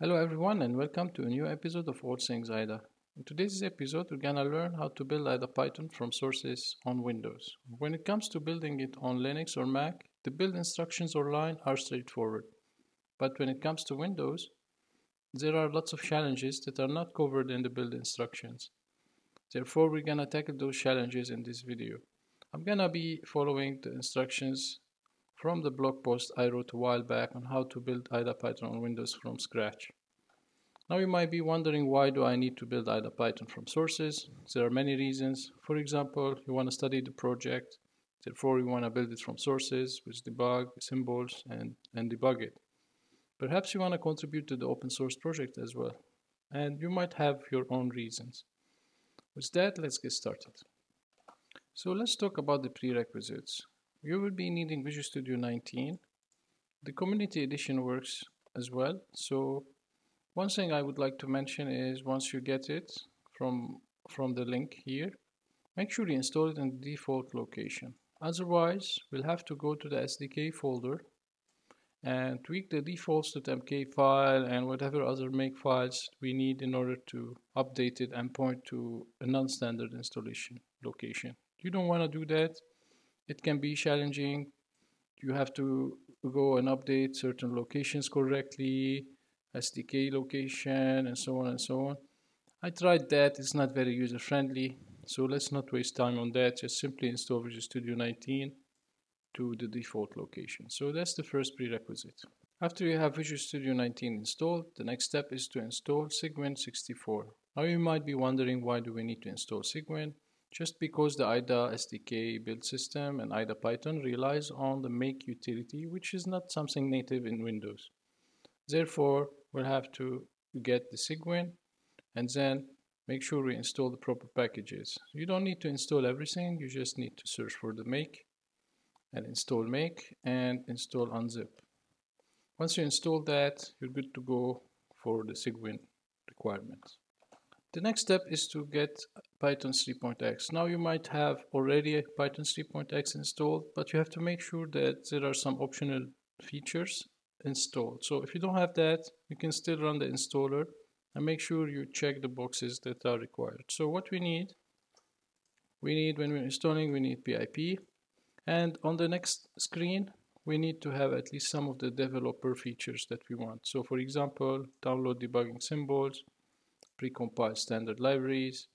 Hello everyone and welcome to a new episode of All Things IDA. In today's episode we're gonna learn how to build IDA Python from sources on Windows. When it comes to building it on Linux or Mac, the build instructions online are straightforward. But when it comes to Windows, there are lots of challenges that are not covered in the build instructions. Therefore we're gonna tackle those challenges in this video. I'm gonna be following the instructions from the blog post I wrote a while back on how to build IDA Python on Windows from scratch. Now you might be wondering why do I need to build IDA Python from sources? There are many reasons. For example, you want to study the project, therefore you want to build it from sources with debug, symbols, and, and debug it. Perhaps you want to contribute to the open source project as well, and you might have your own reasons. With that, let's get started. So let's talk about the prerequisites. You will be needing Visual Studio 19. The community edition works as well. So one thing I would like to mention is once you get it from, from the link here, make sure you install it in the default location. Otherwise, we'll have to go to the SDK folder and tweak the the MK file and whatever other make files we need in order to update it and point to a non-standard installation location. You don't want to do that it can be challenging. You have to go and update certain locations correctly, SDK location, and so on and so on. I tried that, it's not very user friendly, so let's not waste time on that. Just simply install Visual Studio 19 to the default location. So that's the first prerequisite. After you have Visual Studio 19 installed, the next step is to install Cygwin 64. Now you might be wondering why do we need to install Cygwin? Just because the IDA SDK build system and IDA Python relies on the make utility, which is not something native in Windows. Therefore, we'll have to get the Cygwin and then make sure we install the proper packages. You don't need to install everything, you just need to search for the make and install make and install unzip. Once you install that, you're good to go for the Cygwin requirements. The next step is to get Python 3.x. Now you might have already Python 3.x installed, but you have to make sure that there are some optional features installed. So if you don't have that, you can still run the installer and make sure you check the boxes that are required. So what we need, we need when we're installing, we need PIP. And on the next screen, we need to have at least some of the developer features that we want. So for example, download debugging symbols, precompile standard libraries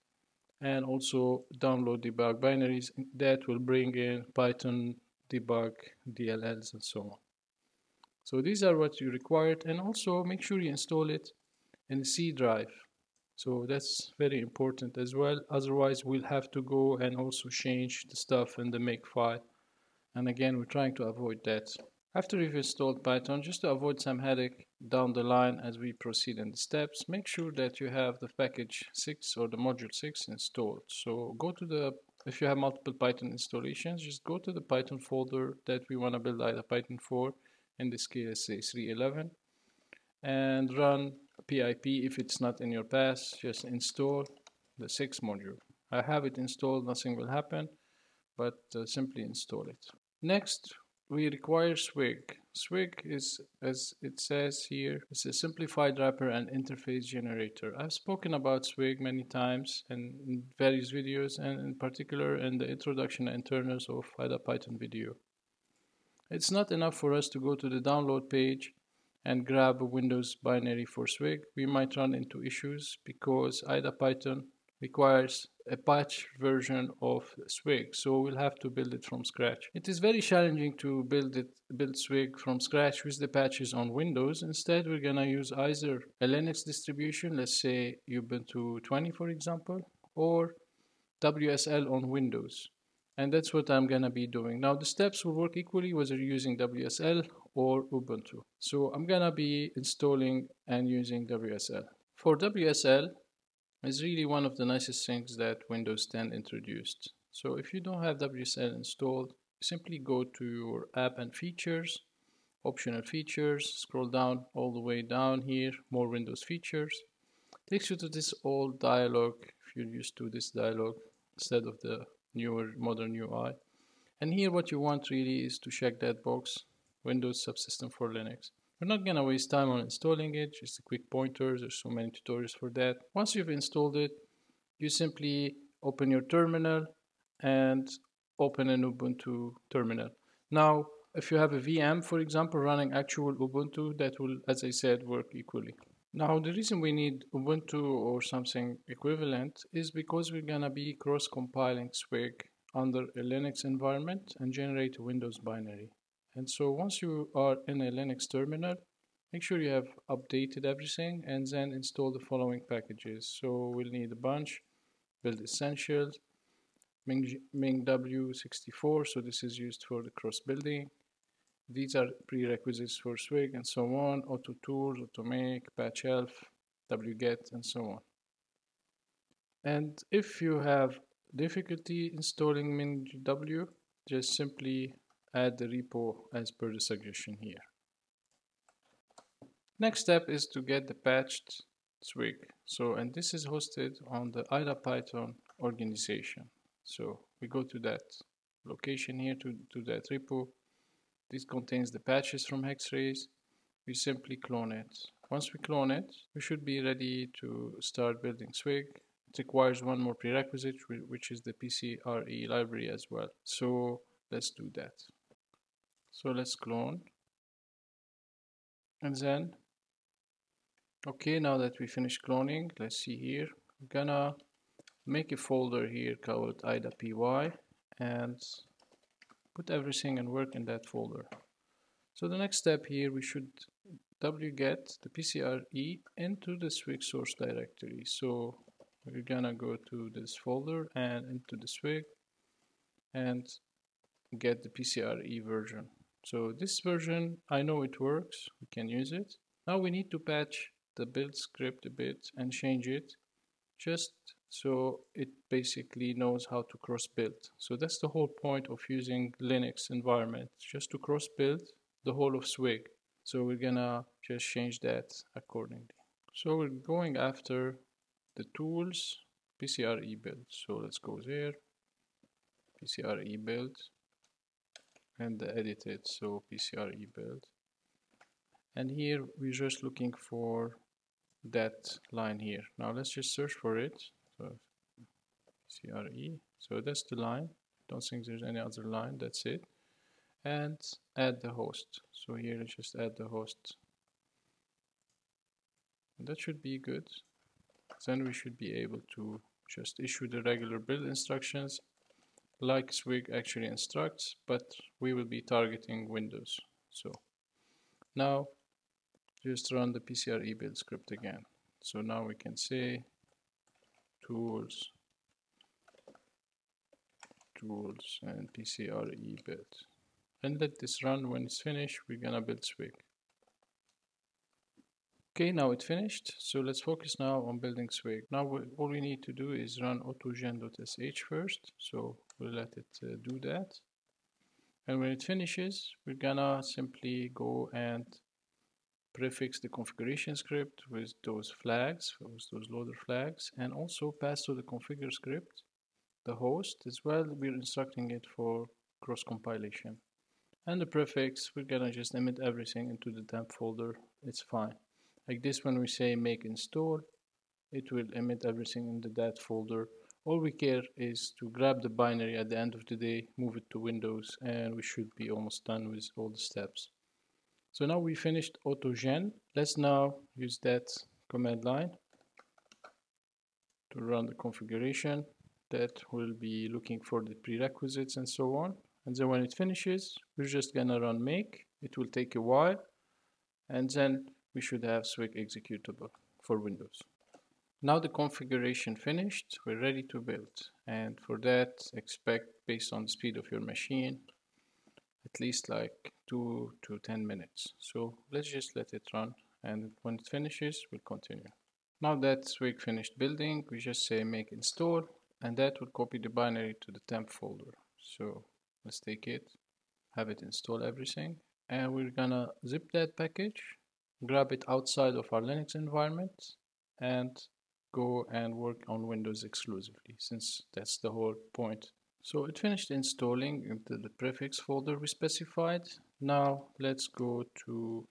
and also download debug binaries that will bring in Python debug DLLs and so on. So these are what you required and also make sure you install it in the C drive. So that's very important as well. Otherwise we'll have to go and also change the stuff in the make file. And again, we're trying to avoid that. After you've installed Python, just to avoid some headache down the line as we proceed in the steps, make sure that you have the package 6 or the module 6 installed. So go to the, if you have multiple Python installations, just go to the Python folder that we want to build IDA Python for, in this case say 311, and run pip if it's not in your path, just install the 6 module. I have it installed, nothing will happen, but uh, simply install it. Next, we require Swig. Swig is, as it says here, it's a simplified wrapper and interface generator. I've spoken about Swig many times in various videos and in particular in the introduction and internals of IDA Python video. It's not enough for us to go to the download page and grab a Windows binary for Swig. We might run into issues because IDA Python requires a patch version of Swig, so we'll have to build it from scratch. It is very challenging to build it, build Swig from scratch with the patches on Windows. Instead, we're gonna use either a Linux distribution, let's say Ubuntu 20 for example, or WSL on Windows. And that's what I'm gonna be doing. Now the steps will work equally whether you're using WSL or Ubuntu. So I'm gonna be installing and using WSL. For WSL, is really one of the nicest things that Windows 10 introduced. So if you don't have WSL installed, simply go to your app and features, optional features, scroll down all the way down here, more Windows features. Takes you to this old dialog if you're used to this dialog instead of the newer modern UI. And here what you want really is to check that box, Windows subsystem for Linux. We're not gonna waste time on installing it, just a quick pointer, there's so many tutorials for that. Once you've installed it, you simply open your terminal and open an Ubuntu terminal. Now, if you have a VM, for example, running actual Ubuntu, that will, as I said, work equally. Now, the reason we need Ubuntu or something equivalent is because we're gonna be cross-compiling Swig under a Linux environment and generate a Windows binary. And so once you are in a Linux terminal, make sure you have updated everything and then install the following packages. So we'll need a bunch, build essentials, Ming, MinGW64, so this is used for the cross building. These are prerequisites for Swig and so on, auto tools, automake, patchelf, wget, and so on. And if you have difficulty installing MinGW, just simply add the repo as per the suggestion here. Next step is to get the patched Swig. So, and this is hosted on the IDA Python organization. So we go to that location here to, to that repo. This contains the patches from Hex-Rays. We simply clone it. Once we clone it, we should be ready to start building Swig. It requires one more prerequisite, which is the PCRE library as well. So let's do that. So let's clone. And then, okay, now that we finished cloning, let's see here. I'm gonna make a folder here called ida.py and put everything and work in that folder. So the next step here, we should wget the PCRE into the Swig source directory. So we're gonna go to this folder and into the Swig and get the PCRE version. So this version, I know it works, we can use it. Now we need to patch the build script a bit and change it just so it basically knows how to cross build. So that's the whole point of using Linux environment, just to cross build the whole of Swig. So we're gonna just change that accordingly. So we're going after the tools PCRE build. So let's go there, PCRE build, and edit it. So PCRE build. And here we're just looking for that line here. Now let's just search for it. So CRE so that's the line. Don't think there's any other line. That's it. And add the host. So here let's just add the host. And that should be good. Then we should be able to just issue the regular build instructions like Swig actually instructs but we will be targeting Windows. So now just run the PCRE build script again. So now we can say tools tools and PCRE build and let this run. When it's finished we're gonna build Swig okay now it's finished so let's focus now on building Swig now all we need to do is run autogen.sh first so we'll let it uh, do that and when it finishes we're gonna simply go and prefix the configuration script with those flags, with those loader flags, and also pass to the configure script the host as well. We're instructing it for cross compilation. And the prefix, we're gonna just emit everything into the temp folder. It's fine. Like this, when we say make install, it will emit everything in the that folder. All we care is to grab the binary at the end of the day, move it to Windows, and we should be almost done with all the steps. So now we finished autogen. Let's now use that command line to run the configuration that will be looking for the prerequisites and so on. And then when it finishes, we're just gonna run make. It will take a while and then we should have Swig executable for Windows. Now the configuration finished, we're ready to build. And for that, expect based on the speed of your machine, at least like 2 to 10 minutes so let's just let it run and when it finishes we'll continue now that swig finished building we just say make install and that will copy the binary to the temp folder so let's take it have it install everything and we're gonna zip that package grab it outside of our Linux environment and go and work on Windows exclusively since that's the whole point. So it finished installing into the prefix folder we specified. Now let's go to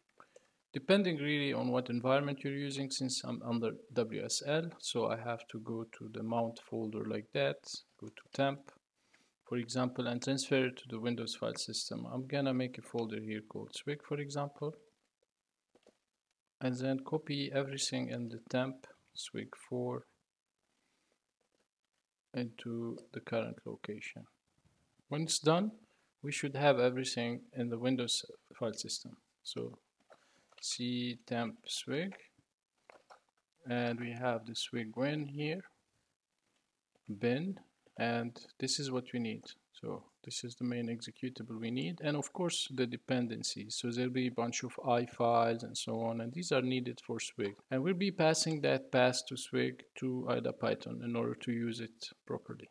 depending really on what environment you're using since I'm under WSL so I have to go to the mount folder like that go to temp for example and transfer it to the Windows file system. I'm gonna make a folder here called swig for example and then copy everything in the temp swig 4 into the current location. When it's done we should have everything in the Windows file system. So C temp swig and we have the swig win here bin and this is what we need. So this is the main executable we need and of course the dependencies so there'll be a bunch of i files and so on and these are needed for swig and we'll be passing that pass to swig to IDA Python in order to use it properly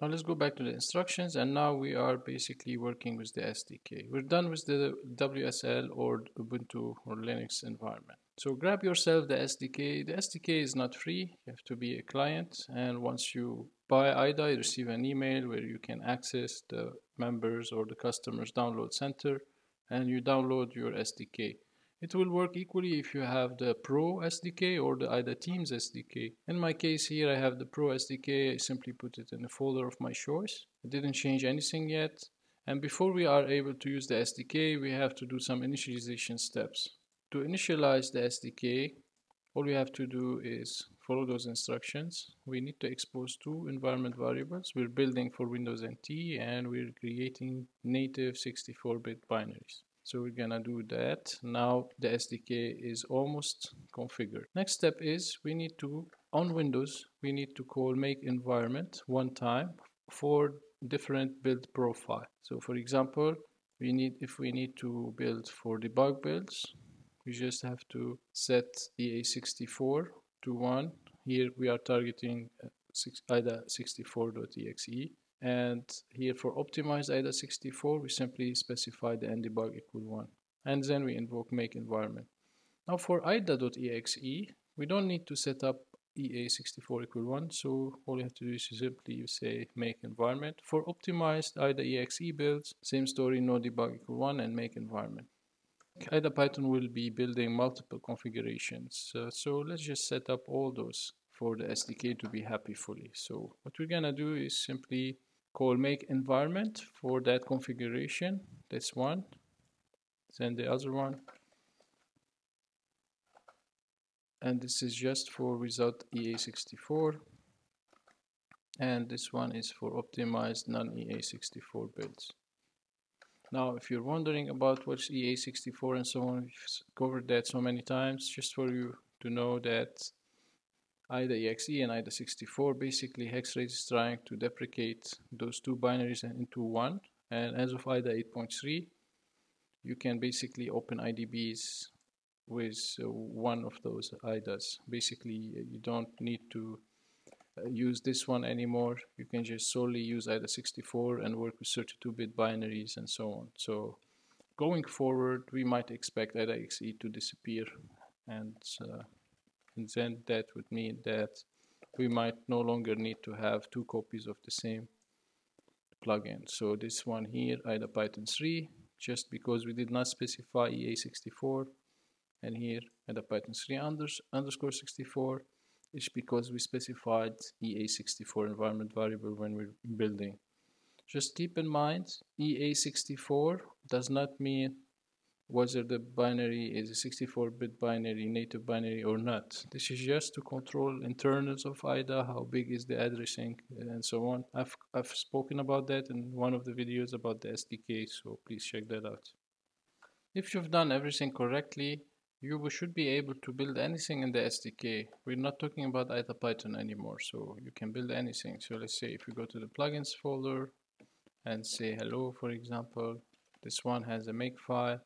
now let's go back to the instructions and now we are basically working with the SDK. We're done with the WSL or Ubuntu or Linux environment. So grab yourself the SDK. The SDK is not free. You have to be a client and once you buy IDA you receive an email where you can access the members or the customers download center and you download your SDK. It will work equally if you have the Pro SDK or the IDA Teams SDK. In my case here I have the Pro SDK, I simply put it in a folder of my choice. I didn't change anything yet. And before we are able to use the SDK, we have to do some initialization steps. To initialize the SDK, all we have to do is follow those instructions. We need to expose two environment variables. We're building for Windows NT and we're creating native 64-bit binaries. So we're gonna do that. Now the SDK is almost configured. Next step is we need to, on Windows, we need to call make environment one time for different build profile. So for example, we need if we need to build for debug builds, we just have to set EA64 to 1. Here we are targeting uh, IDA64.exe and here for optimized IDA64 we simply specify the ndebug equal 1 and then we invoke make environment. Now for IDA.exe we don't need to set up EA64 equal 1 so all you have to do is simply you say make environment. For optimized IDA.exe builds same story no debug equal 1 and make environment. IDA Python will be building multiple configurations uh, so let's just set up all those for the SDK to be happy fully. So what we're gonna do is simply call make environment for that configuration. That's one then the other one. And this is just for without EA64 and this one is for optimized non-EA64 builds now if you're wondering about what's EA64 and so on we've covered that so many times just for you to know that IDA.exe and IDA64 basically Hex-Rays is trying to deprecate those two binaries into one. And as of IDA 8.3 you can basically open IDBs with uh, one of those IDAs basically you don't need to use this one anymore. You can just solely use IDA64 and work with 32-bit binaries and so on. So going forward we might expect IDA.exe to disappear. And uh, and then that would mean that we might no longer need to have two copies of the same plugin. So this one here, IDA Python 3, just because we did not specify EA64, and here IDA Python 3 unders underscore 64, is because we specified EA64 environment variable when we're building. Just keep in mind, EA64 does not mean whether the binary is a 64-bit binary, native binary or not. This is just to control internals of IDA, how big is the addressing and so on. I've, I've spoken about that in one of the videos about the SDK, so please check that out. If you've done everything correctly, you should be able to build anything in the SDK. We're not talking about IDA Python anymore, so you can build anything. So let's say if we go to the plugins folder and say hello, for example, this one has a make file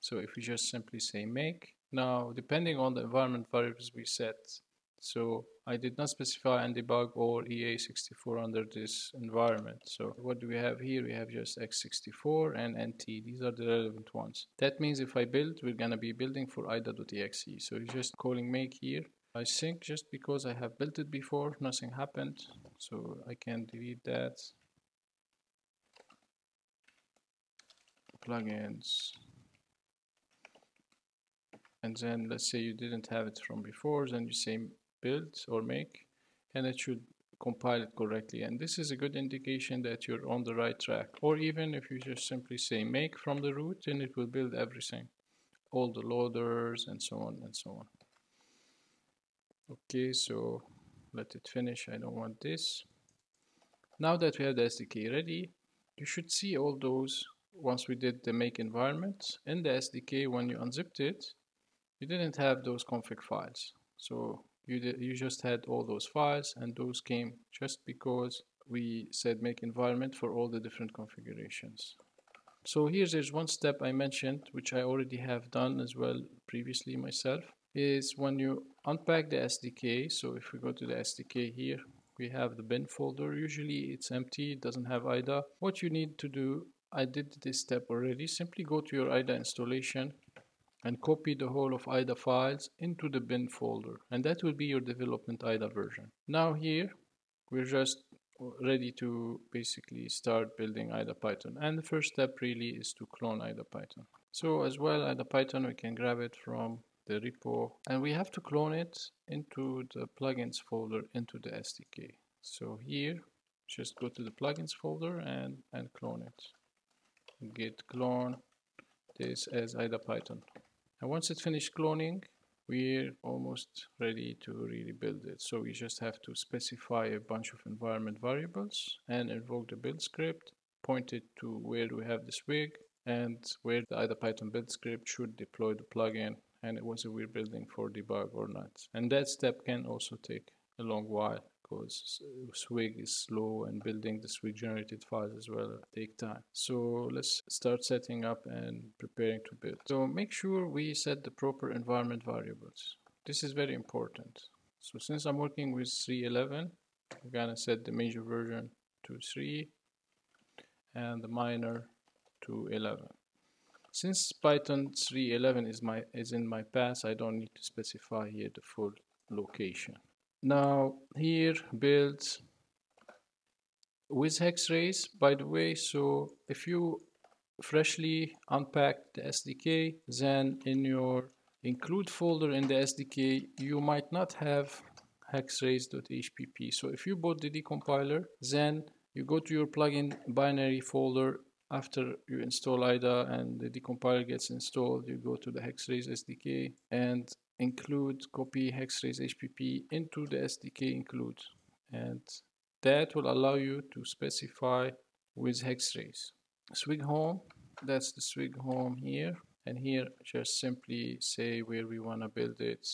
so if we just simply say make, now depending on the environment variables we set, so I did not specify ndebug or EA64 under this environment. So what do we have here? We have just x64 and nt. These are the relevant ones. That means if I build, we're gonna be building for ida.exe. So just calling make here. I think just because I have built it before, nothing happened. So I can delete that. Plugins and then let's say you didn't have it from before then you say build or make and it should compile it correctly. And this is a good indication that you're on the right track. Or even if you just simply say make from the root and it will build everything. All the loaders and so on and so on. Okay so let it finish. I don't want this. Now that we have the SDK ready you should see all those once we did the make environment. In the SDK when you unzipped it you didn't have those config files. So you you just had all those files and those came just because we said make environment for all the different configurations. So here there's one step I mentioned which I already have done as well previously myself is when you unpack the SDK so if we go to the SDK here we have the bin folder. Usually it's empty it doesn't have IDA what you need to do I did this step already. Simply go to your IDA installation and copy the whole of IDA files into the bin folder and that will be your development IDA version. Now here we're just ready to basically start building IDA Python and the first step really is to clone IDA Python. So as well IDA Python we can grab it from the repo and we have to clone it into the plugins folder into the SDK. So here just go to the plugins folder and, and clone it. Git clone this as IDA Python and once it finished cloning we're almost ready to really build it. So we just have to specify a bunch of environment variables and invoke the build script point it to where we have the swig and where the IDA Python build script should deploy the plugin and it whether we're building for debug or not. And that step can also take a long while because Swig is slow and building the Swig generated files as well take time. So let's start setting up and preparing to build. So make sure we set the proper environment variables. This is very important. So since I'm working with 3.11, I'm gonna set the major version to 3 and the minor to 11. Since Python 3.11 is my is in my path, I don't need to specify here the full location now here builds with hexrays by the way so if you freshly unpack the SDK then in your include folder in the SDK you might not have hexrays.hpp so if you bought the decompiler then you go to your plugin binary folder after you install IDA and the decompiler gets installed you go to the hexrays SDK and include copy hexrays HPP into the SDK include and that will allow you to specify with hexrays. Swig home, that's the swig home here and here just simply say where we want to build it.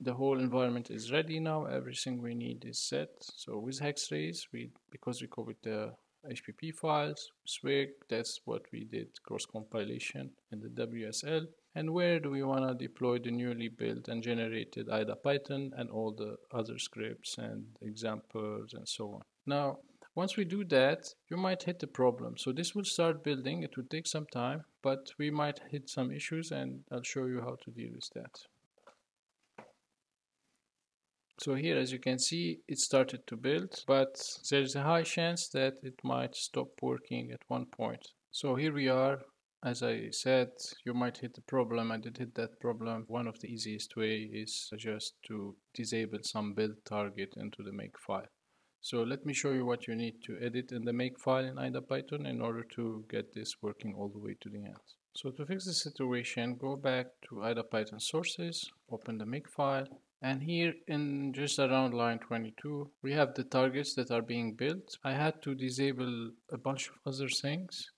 The whole environment is ready now, everything we need is set. So with hexrays, we because we copied the HPP files, swig, that's what we did cross compilation in the WSL and where do we want to deploy the newly built and generated IDA Python and all the other scripts and examples and so on. Now, once we do that, you might hit the problem. So this will start building, it will take some time, but we might hit some issues and I'll show you how to deal with that. So here, as you can see, it started to build, but there's a high chance that it might stop working at one point. So here we are as I said, you might hit the problem. I did hit that problem. One of the easiest way is just to disable some build target into the make file. So let me show you what you need to edit in the make file in IDA Python in order to get this working all the way to the end. So to fix the situation, go back to IDA Python sources, open the make file, and here in just around line 22, we have the targets that are being built. I had to disable a bunch of other things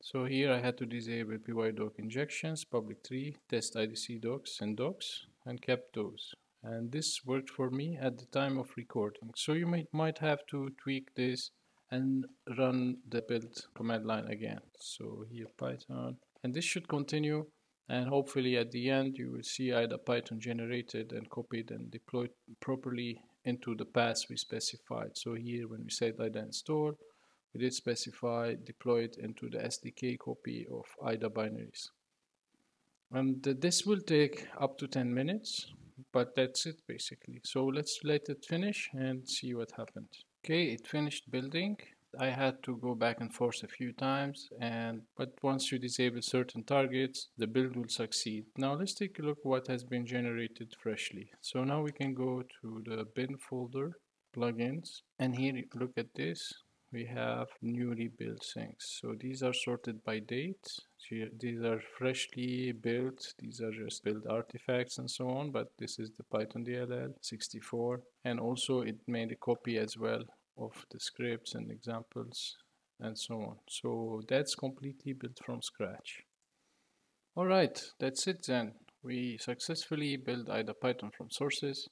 so here I had to disable pydoc injections, public tree, test IDC docs and docs and kept those. And this worked for me at the time of recording. So you might, might have to tweak this and run the build command line again. So here Python and this should continue and hopefully at the end you will see IDA Python generated and copied and deployed properly into the path we specified. So here when we say IDA install we did specify deploy it into the SDK copy of IDA binaries. And this will take up to 10 minutes, but that's it basically. So let's let it finish and see what happened. Okay, it finished building I had to go back and forth a few times and but once you disable certain targets the build will succeed. Now let's take a look what has been generated freshly. So now we can go to the bin folder plugins and here look at this we have newly built things so these are sorted by date. These are freshly built. These are just built artifacts and so on but this is the python dll 64 and also it made a copy as well of the scripts and examples and so on. So that's completely built from scratch. All right that's it then. We successfully built IDA Python from sources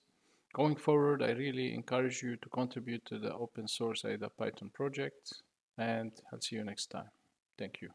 Going forward, I really encourage you to contribute to the open source IDA Python project and I'll see you next time. Thank you.